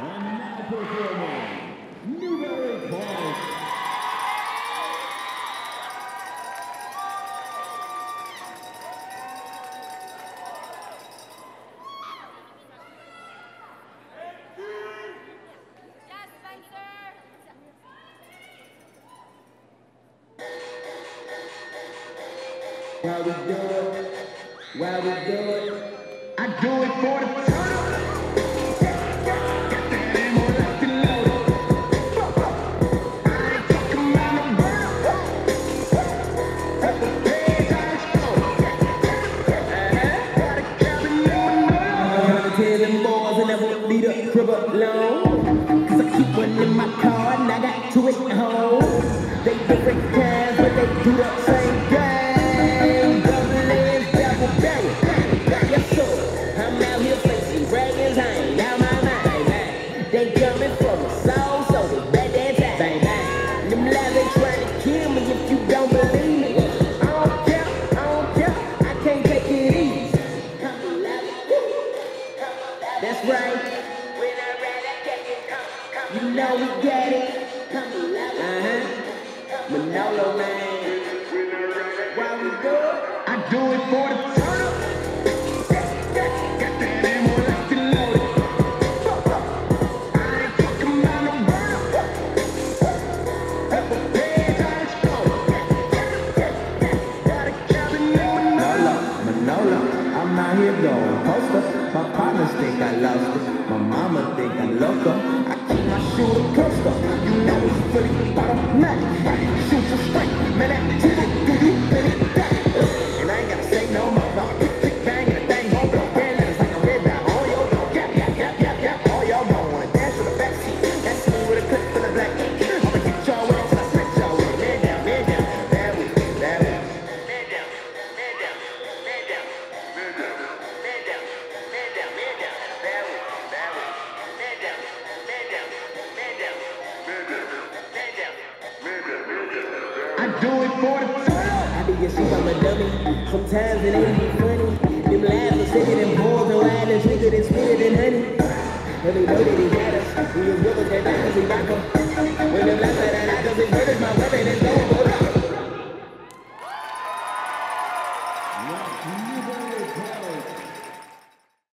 And now performing Newbury Park. While we do it, while we do it, I do it for the tell them boys I never leave the crib alone. Cause I keep one in my car and I got two at home. They different kinds, but they do the same game. Double edged, double barrel. Yes, sir. I'm out here facing dragons, I ain't out my mind. They coming for my soul, so it's bad that time. Them lies they trying to kill me if you don't You know we get it. Come. Uh-huh. Manolo, man. Why we do it? I do it for the turtle. Got that ammo locked and loaded. I ain't talking about no bird. At the page I explode. Got a cabin in Manolo. Manolo, I'm out here going poster. My partners think I lost it. My mama think I loco. I keep my shooter closer. do it for the time. I be your shit, I'm a dummy. Sometimes it ain't even funny. Them laughs are sicker than balls and wine and sweeter than sweeter than honey. Let me know that he got us. We as real as that knockers, he. When them laughs at that knockers, it murders my weapon and so on. Yeah.